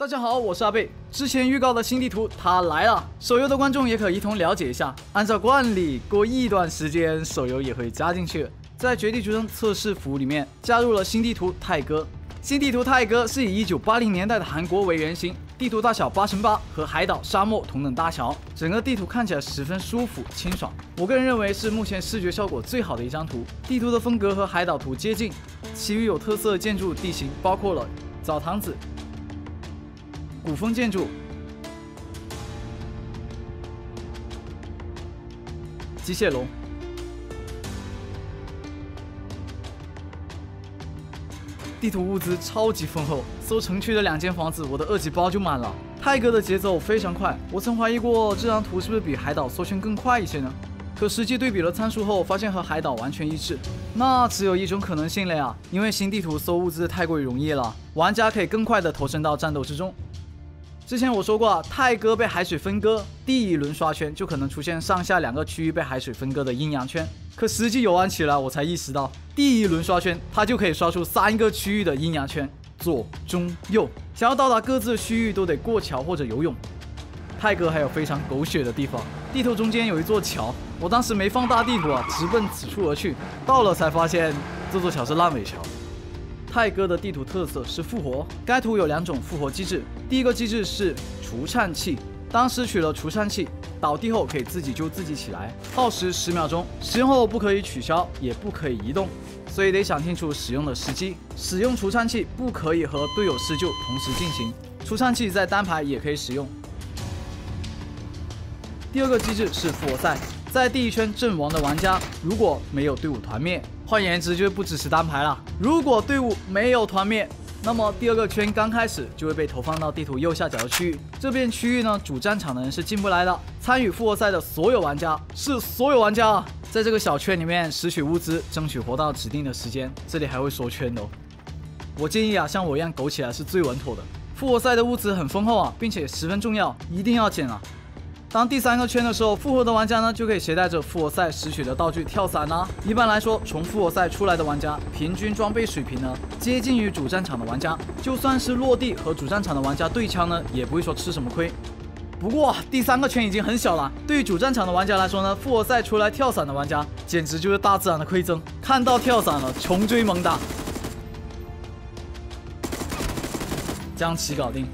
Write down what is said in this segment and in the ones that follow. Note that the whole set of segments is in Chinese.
大家好，我是阿贝。之前预告的新地图它来了，手游的观众也可一同了解一下。按照惯例，过一段时间手游也会加进去。在绝地求生测试服里面加入了新地图泰戈。新地图泰戈是以1980年代的韩国为原型，地图大小八乘八，和海岛、沙漠同等大小，整个地图看起来十分舒服清爽。我个人认为是目前视觉效果最好的一张图。地图的风格和海岛图接近，其余有特色建筑地形包括了澡堂子。古风建筑、机械龙、地图物资超级丰厚，搜城区的两间房子，我的二级包就满了。泰哥的节奏非常快，我曾怀疑过这张图是不是比海岛搜圈更快一些呢？可实际对比了参数后，发现和海岛完全一致。那只有一种可能性了呀，因为新地图搜物资太过于容易了，玩家可以更快的投身到战斗之中。之前我说过啊，泰哥被海水分割，第一轮刷圈就可能出现上下两个区域被海水分割的阴阳圈。可实际游玩起来，我才意识到，第一轮刷圈它就可以刷出三个区域的阴阳圈，左、中、右。想要到达各自的区域，都得过桥或者游泳。泰哥还有非常狗血的地方，地图中间有一座桥，我当时没放大地图啊，直奔此处而去，到了才发现这座桥是烂尾桥。泰戈的地图特色是复活，该图有两种复活机制。第一个机制是除颤器，当失去了除颤器，倒地后可以自己救自己起来，耗时十秒钟，使用后不可以取消，也不可以移动，所以得想清楚使用的时机。使用除颤器不可以和队友施救同时进行，除颤器在单排也可以使用。第二个机制是复活赛，在第一圈阵亡的玩家如果没有队伍团灭。换言之，就是不支持单排了。如果队伍没有团灭，那么第二个圈刚开始就会被投放到地图右下角的区域。这片区域呢，主战场的人是进不来的。参与复活赛的所有玩家是所有玩家啊，在这个小圈里面拾取物资，争取活到指定的时间。这里还会缩圈哦。我建议啊，像我一样苟起来是最稳妥的。复活赛的物资很丰厚啊，并且十分重要，一定要捡啊。当第三个圈的时候，复活的玩家呢就可以携带着复活赛拾取的道具跳伞啦。一般来说，从复活赛出来的玩家平均装备水平呢接近于主战场的玩家，就算是落地和主战场的玩家对枪呢，也不会说吃什么亏。不过第三个圈已经很小了，对于主战场的玩家来说呢，复活赛出来跳伞的玩家简直就是大自然的馈赠。看到跳伞了，穷追猛打，将其搞定。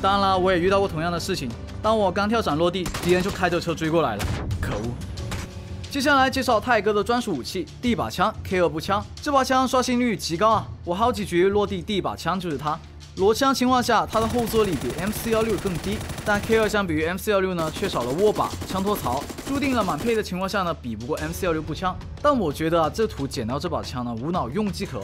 当然了，我也遇到过同样的事情。当我刚跳伞落地，敌人就开着车追过来了，可恶！接下来介绍泰哥的专属武器——第一把枪 K 二步枪。这把枪刷新率极高啊！我好几局落地第一把枪就是它。裸枪情况下，它的后坐力比 M 四幺六更低，但 K 二相比于 M 四幺六呢，缺少了握把、枪托槽，注定了满配的情况下呢，比不过 M 四幺六步枪。但我觉得啊，这图捡到这把枪呢，无脑用即可。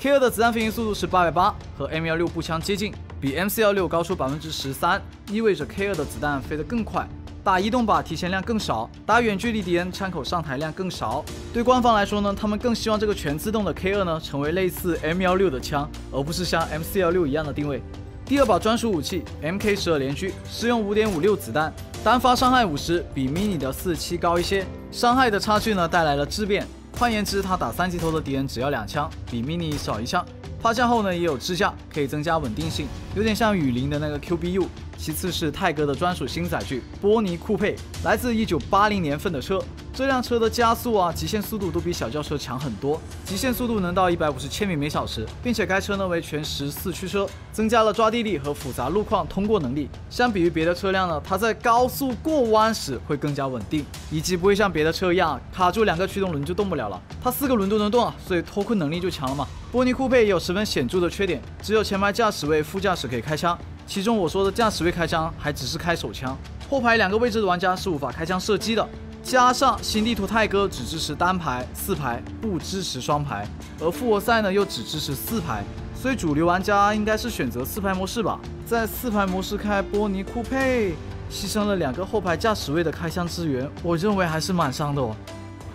K 二的子弹飞行速度是八百八，和 M 幺六步枪接近，比 M 四幺六高出百分之十三，意味着 K 二的子弹飞得更快，打移动靶提前量更少，打远距离敌人枪口上台量更少。对官方来说呢，他们更希望这个全自动的 K 二呢，成为类似 M 幺六的枪，而不是像 M 四幺六一样的定位。第二把专属武器 MK 十二连狙，使用五点五六子弹，单发伤害五十，比 mini 的四七高一些，伤害的差距呢，带来了质变。换言之，他打三级头的敌人只要两枪，比 mini 少一枪。趴下后呢，也有支架，可以增加稳定性，有点像雨林的那个 QBU。其次是泰哥的专属新载具波尼酷配，来自一九八零年份的车。这辆车的加速啊、极限速度都比小轿车强很多，极限速度能到一百五十千米每小时，并且该车呢为全时四驱车，增加了抓地力和复杂路况通过能力。相比于别的车辆呢，它在高速过弯时会更加稳定，以及不会像别的车一样卡住两个驱动轮就动不了了。它四个轮都能动啊，所以脱困能力就强了嘛。波尼酷配也有十分显著的缺点，只有前排驾驶位、副驾驶可以开枪，其中我说的驾驶位开枪还只是开手枪，后排两个位置的玩家是无法开枪射击的。加上新地图泰哥只支持单排四排，不支持双排，而复活赛呢又只支持四排，所以主流玩家应该是选择四排模式吧。在四排模式开波尼酷配，牺牲了两个后排驾驶位的开枪支援，我认为还是蛮伤的哦。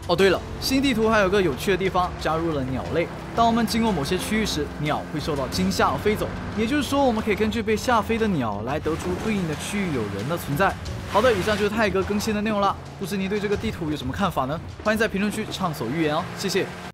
哦，对了，新地图还有个有趣的地方，加入了鸟类。当我们经过某些区域时，鸟会受到惊吓而飞走，也就是说，我们可以根据被吓飞的鸟来得出对应的区域有人的存在。好的，以上就是泰哥更新的内容了。不知您对这个地图有什么看法呢？欢迎在评论区畅所欲言哦，谢谢。